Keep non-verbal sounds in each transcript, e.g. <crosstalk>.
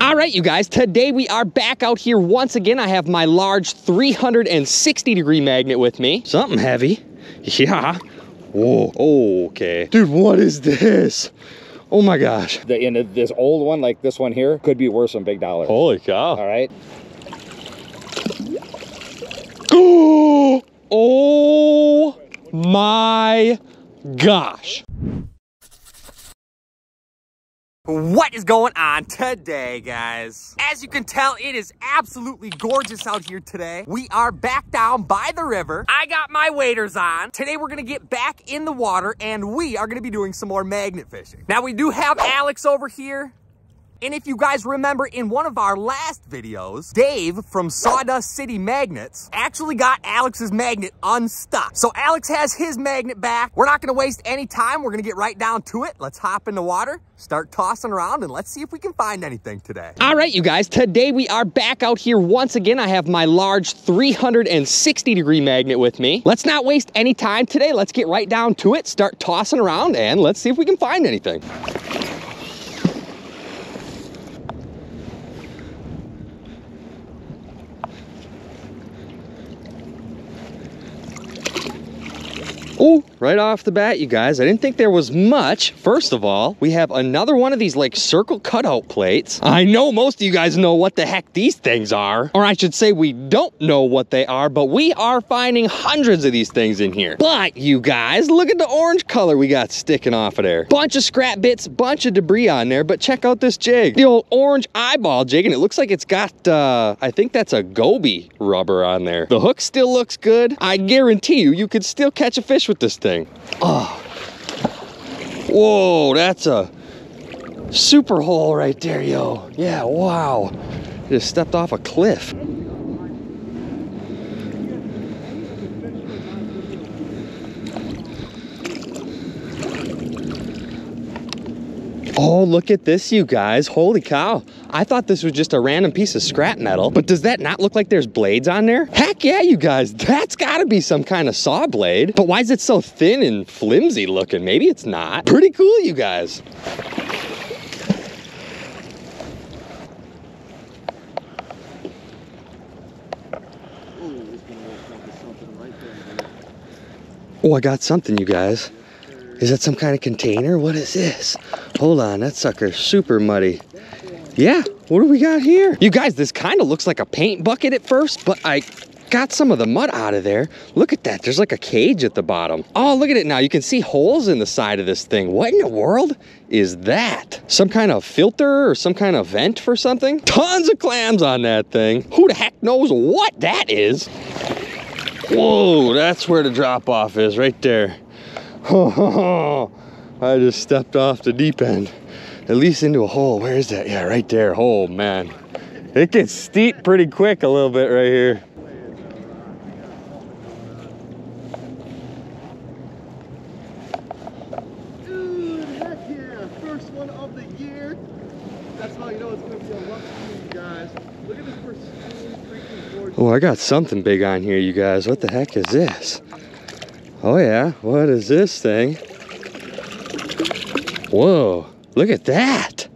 All right, you guys, today we are back out here once again. I have my large 360 degree magnet with me. Something heavy. Yeah. Whoa, okay. Dude, what is this? Oh my gosh. The, in this old one, like this one here, could be worse than Big Dollar. Holy cow. All right. <gasps> oh my gosh. What is going on today, guys? As you can tell, it is absolutely gorgeous out here today. We are back down by the river. I got my waders on. Today, we're gonna get back in the water and we are gonna be doing some more magnet fishing. Now, we do have Alex over here. And if you guys remember in one of our last videos, Dave from Sawdust City Magnets actually got Alex's magnet unstuck. So Alex has his magnet back. We're not gonna waste any time. We're gonna get right down to it. Let's hop in the water, start tossing around, and let's see if we can find anything today. All right, you guys, today we are back out here once again. I have my large 360 degree magnet with me. Let's not waste any time today. Let's get right down to it, start tossing around, and let's see if we can find anything. Oh, right off the bat, you guys, I didn't think there was much. First of all, we have another one of these like circle cutout plates. I know most of you guys know what the heck these things are. Or I should say we don't know what they are, but we are finding hundreds of these things in here. But you guys, look at the orange color we got sticking off of there. Bunch of scrap bits, bunch of debris on there, but check out this jig. The old orange eyeball jig, and it looks like it's got, uh, I think that's a goby rubber on there. The hook still looks good. I guarantee you, you could still catch a fish with this thing. Oh. Whoa, that's a super hole right there, yo. Yeah, wow. Just stepped off a cliff. Oh, look at this, you guys. Holy cow. I thought this was just a random piece of scrap metal, but does that not look like there's blades on there? Heck yeah, you guys. <laughs> That's gotta be some kind of saw blade. But why is it so thin and flimsy looking? Maybe it's not. Pretty cool, you guys. Oh, I got something, you guys. Is that some kind of container? What is this? Hold on, that sucker's super muddy. Yeah, what do we got here? You guys, this kind of looks like a paint bucket at first, but I got some of the mud out of there. Look at that, there's like a cage at the bottom. Oh, look at it now. You can see holes in the side of this thing. What in the world is that? Some kind of filter or some kind of vent for something? Tons of clams on that thing. Who the heck knows what that is? Whoa, that's where the drop off is, right there. <laughs> I just stepped off the deep end, at least into a hole. Where is that? Yeah, right there. Oh, man. It gets steep pretty quick a little bit right here. Dude, heck yeah! First one of the year. That's how you know it's gonna be a lucky guys. Look at this pristine freaking gorgeous. Oh, I got something big on here, you guys. What the heck is this? Oh, yeah. What is this thing? Whoa, look at that.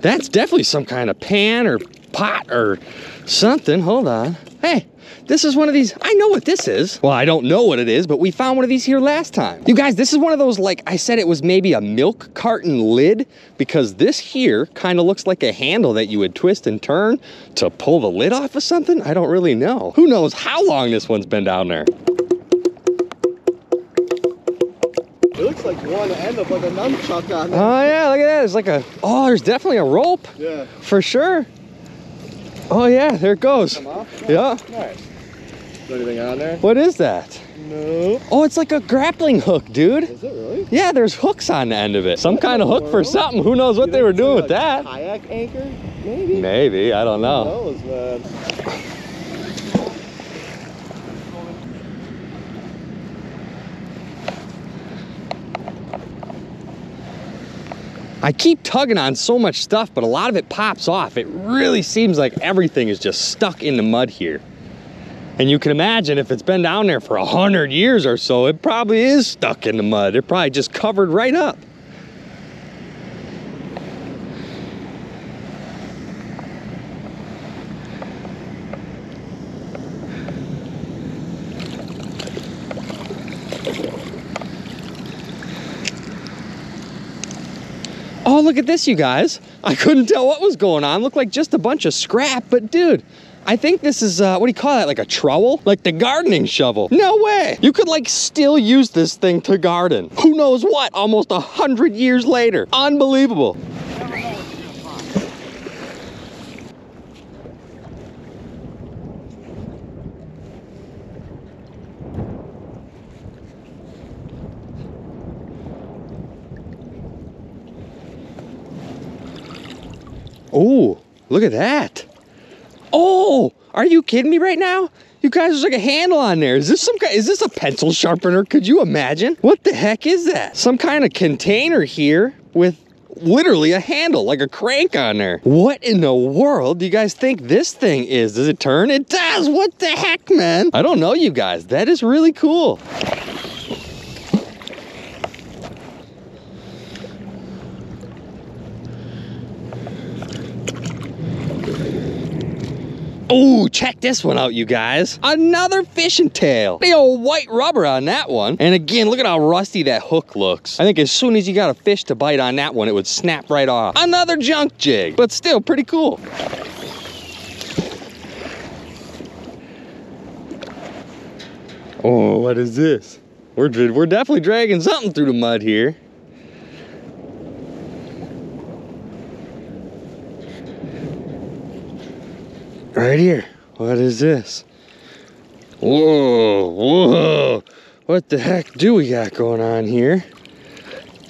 That's definitely some kind of pan or pot or something. Hold on. Hey, this is one of these. I know what this is. Well, I don't know what it is, but we found one of these here last time. You guys, this is one of those, like I said, it was maybe a milk carton lid because this here kind of looks like a handle that you would twist and turn to pull the lid off of something. I don't really know. Who knows how long this one's been down there? Looks like one end of like a nunchuck on there. Oh yeah, look at that. There's like a, oh, there's definitely a rope yeah. for sure. Oh yeah, there it goes. Yeah. Nice. Is anything on there? What is that? No. Oh, it's like a grappling hook, dude. Is it really? Yeah, there's hooks on the end of it. Some What kind of hook for something. Who knows what they were doing like with that? Kayak anchor? Maybe? Maybe, I don't Who know. knows, man? I keep tugging on so much stuff, but a lot of it pops off. It really seems like everything is just stuck in the mud here. And you can imagine if it's been down there for a hundred years or so, it probably is stuck in the mud. It probably just covered right up. Oh, look at this, you guys. I couldn't tell what was going on. Looked like just a bunch of scrap, but dude, I think this is, uh, what do you call that? Like a trowel? Like the gardening shovel. No way. You could like still use this thing to garden. Who knows what? Almost a hundred years later. Unbelievable. Oh, look at that. Oh, are you kidding me right now? You guys, there's like a handle on there. Is this some kind, is this a pencil sharpener? Could you imagine? What the heck is that? Some kind of container here with literally a handle, like a crank on there. What in the world do you guys think this thing is? Does it turn? It does. What the heck, man? I don't know, you guys. That is really cool. Oh, check this one out, you guys. Another fishing tail. The old white rubber on that one. And again, look at how rusty that hook looks. I think as soon as you got a fish to bite on that one, it would snap right off. Another junk jig, but still pretty cool. Oh, what is this? We're, we're definitely dragging something through the mud here. Right here. What is this? Whoa, whoa. What the heck do we got going on here?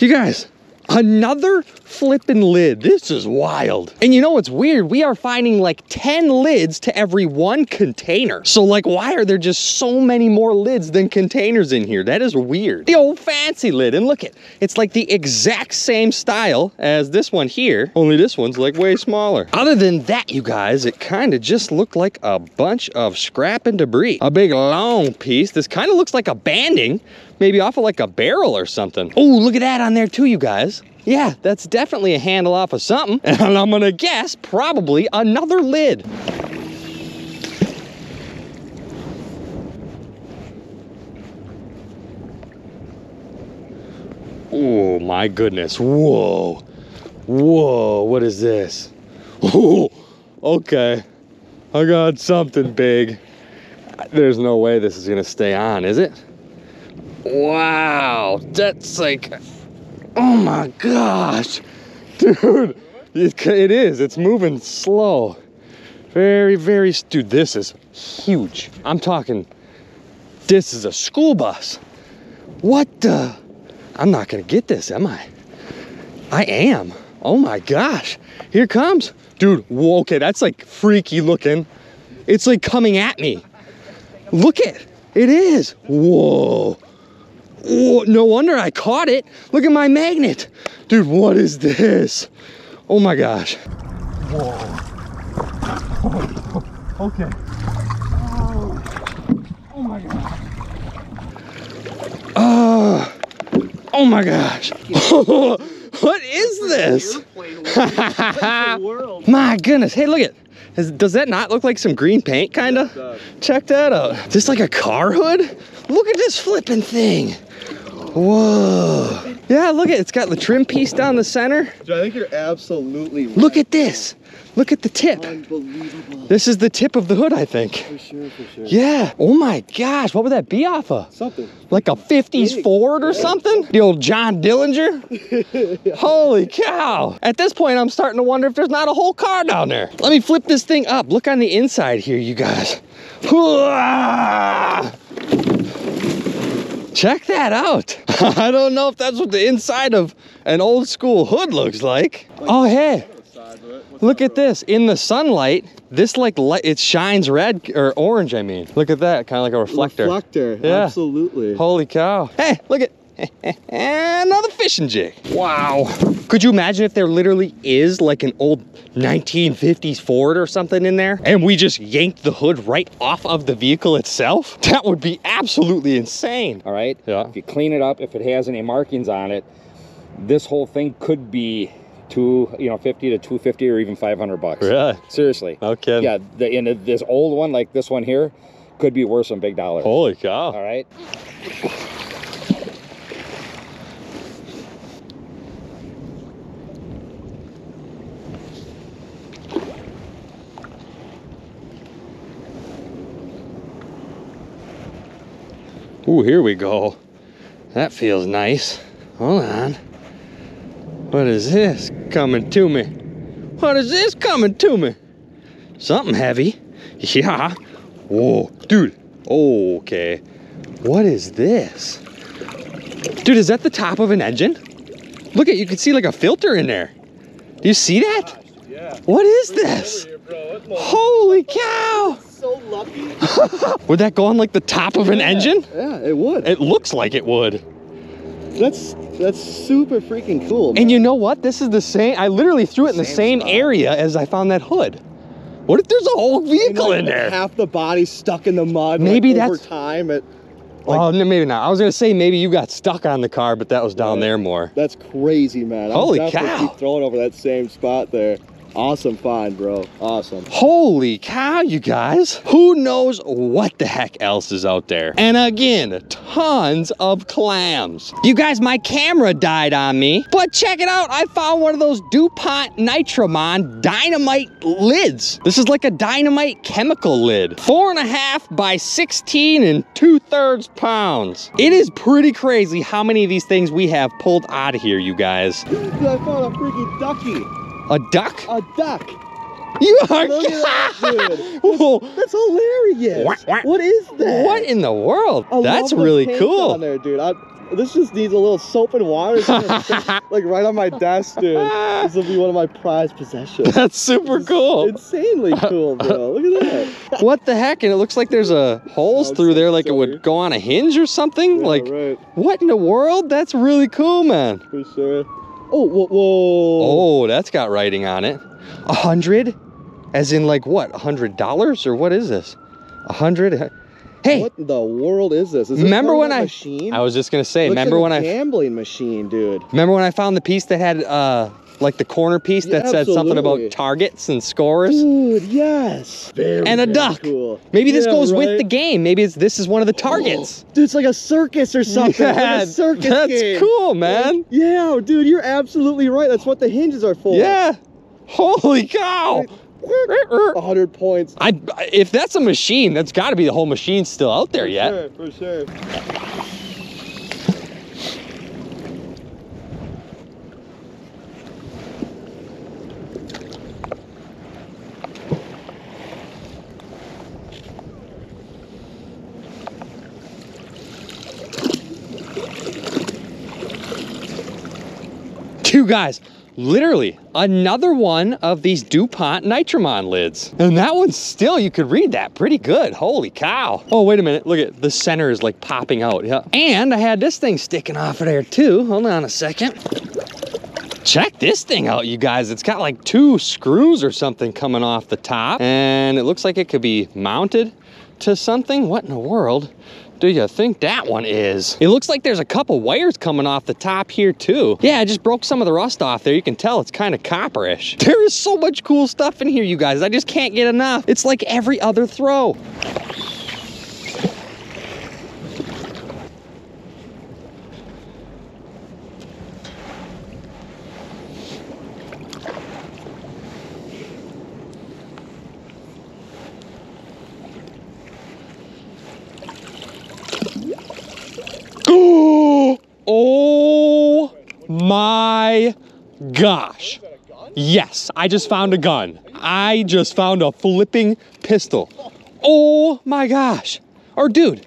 You guys, another flipping lid. This is wild. And you know what's weird? We are finding like 10 lids to every one container. So like, why are there just so many more lids than containers in here? That is weird. The old fancy lid. And look it, it's like the exact same style as this one here, only this one's like way smaller. Other than that, you guys, it kind of just looked like a bunch of scrap and debris. A big long piece. This kind of looks like a banding, maybe off of like a barrel or something. Oh, look at that on there too, you guys. Yeah, that's definitely a handle off of something. <laughs> And I'm gonna guess probably another lid. Oh my goodness. Whoa. Whoa, what is this? <laughs> Oh, okay. I got something big. There's no way this is gonna stay on, is it? Wow, that's like Oh my gosh. Dude, it, is. It's moving slow. Very, very, dude, this is huge. I'm talking, this is a school bus. What the? I'm not gonna get this, am I? I am. Oh my gosh. Here comes. Dude, whoa, okay, that's like freaky looking. It's like coming at me. Look it. it is. Whoa. Oh, no wonder I caught it. Look at my magnet. Dude, what is this? Oh my gosh. Whoa. okay. Oh. oh my gosh. Oh. Oh my gosh. <laughs> what is this? <laughs> my goodness. Hey, look at does that not look like some green paint, kind of? Check that out. Is this like a car hood? Look at this flipping thing. Whoa. Yeah, look at it. It's got the trim piece down the center. Dude, I think you're absolutely right. Look at this. Look at the tip. Unbelievable. This is the tip of the hood, I think. For sure, for sure. Yeah. Oh my gosh. What would that be off of? Something. Like a 50s Big. Ford or something? The old John Dillinger? <laughs> Holy cow. At this point, I'm starting to wonder if there's not a whole car down there. Let me flip this thing up. Look on the inside here, you guys. Check that out. <laughs> I don't know if that's what the inside of an old school hood looks like. Oh, hey, look at this. In the sunlight, this like light, it shines red or orange, I mean. Look at that, kind of like a reflector. Reflector. Yeah. Absolutely. Holy cow. Hey, look at <laughs> another fishing jig. Wow. Could you imagine if there literally is like an old 1950s Ford or something in there and we just yanked the hood right off of the vehicle itself? <laughs> That would be absolutely insane. All right. Yeah. If you clean it up, if it has any markings on it, this whole thing could be two, you know, 50 to 250 or even 500 bucks. Really? Seriously. Kidding. Yeah. The, in this old one, like this one here, could be worth some big dollars. Holy cow. All right. Ooh, here we go. That feels nice. Hold on. What is this coming to me? What is this coming to me? Something heavy. <laughs> Yeah. Whoa, dude. Okay. What is this? Dude, is that the top of an engine? Look at, you can see like a filter in there. Do you see that? Yeah. What is this? Here, bro. It looks Holy cow! <laughs> Would that go on like the top of an engine? Yeah, it would. It looks like it would. That's that's super freaking cool. And you know what? This is the same. I literally threw it in the Same same spot. area as I found that hood. What if there's a whole vehicle like, in there? Half the body stuck in the mud. Maybe like, over that's- time. It, like- oh, no, maybe not. I was gonna say maybe you got stuck on the car, but that was down Yeah. there more. that's crazy, man. Holy cow. Keep throwing over that same spot there. Awesome find, bro. Awesome. Holy cow, you guys. Who knows what the heck else is out there? And again, tons of clams. You guys, my camera died on me, but check it out. I found one of those DuPont Nitramon dynamite lids. This is like a dynamite chemical lid. Four and a half by 16 and two thirds pounds. It is pretty crazy how many of these things we have pulled out of here, you guys. Dude, I found a freaking ducky. A duck? A duck. You are Look at that, <laughs> dude. Whoa. That's hilarious. What is that? What in the world? I That's really cool. On there, dude. I, this just needs a little soap and water. It's gonna <laughs> sit, like right on my desk, dude. This will be one of my prized possessions. That's super cool. Insanely cool, bro. <laughs> Look at that. What the heck? And it looks like there's a holes through so there like it would go on a hinge or something. Yeah, like, right, what in the world? That's really cool, man. for sure. Oh, whoa, whoa. Oh, that's got writing on it. A hundred? As in like what? A hundred dollars or what is this? A hundred? Hey, What in the world is this? Is this Remember when I- machine? I was just gonna say, Looks remember like when a I gambling machine, dude? remember when I found the piece that had uh like the corner piece Yeah, that said something about targets and scores? Dude, yes. Very, And a very duck. Cool. Maybe this Yeah, goes with the game. Maybe it's this is one of the targets. <gasps> Dude, it's like a circus or something. It's like Yeah, a circus that's game. cool, man. Yeah, dude, you're absolutely right. That's what the hinges are for. Yeah. Holy cow. <laughs> A hundred points. I if that's a machine, that's got to be the whole machine still out there For yet. Sure, for sure. Guys, literally another one of these DuPont Nitramon lids. And that one still, you could read that pretty good. Holy cow. Oh, wait a minute. Look at the center is like popping out. Yeah. And I had this thing sticking off of there too. Hold on a second. Check this thing out, you guys. It's got like two screws or something coming off the top. And it looks like it could be mounted to something. What in the world do you think that one is? It looks like there's a couple wires coming off the top here too. Yeah, I just broke some of the rust off there. You can tell it's kind of copperish. There is so much cool stuff in here, you guys. I just can't get enough. It's like every other throw. oh my gosh. Yes, I just found a gun. I just found a flipping pistol. Oh my gosh. Or dude.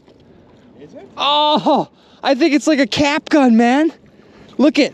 Is it? Oh, I think it's like a cap gun, man. Look at.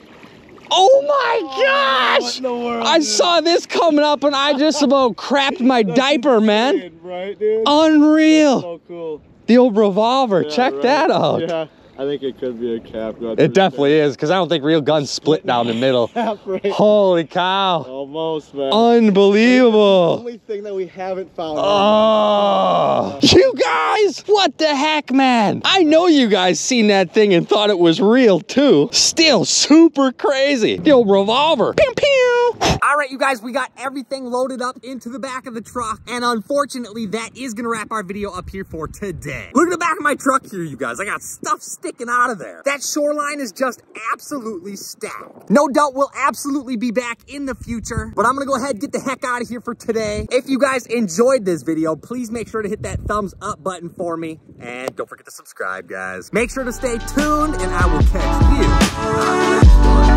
Oh my oh, gosh! in the world, I dude? saw this coming up and I just about crapped my diaper, man. Right. Unreal. so cool. The old revolver. Yeah, Check right. that out. Yeah, I think it could be a cap gun. It definitely is, because I don't think real guns split down the middle. <laughs> Cap, right? Holy cow. Almost, man. Unbelievable. The only thing that we haven't found. Oh, you guys, what the heck, man? I know you guys seen that thing and thought it was real too. Still super crazy. The old revolver. Pew pew. All right, you guys, we got everything loaded up into the back of the truck. And unfortunately, that is gonna wrap our video up here for today. Look at the back of my truck here, you guys. I got stuff sticking out of there. That shoreline is just absolutely stacked. No doubt we'll absolutely be back in the future, but I'm gonna go ahead and get the heck out of here for today. If you guys enjoyed this video, please make sure to hit that thumbs up button for me. And don't forget to subscribe, guys. Make sure to stay tuned, and I will catch you on the next one.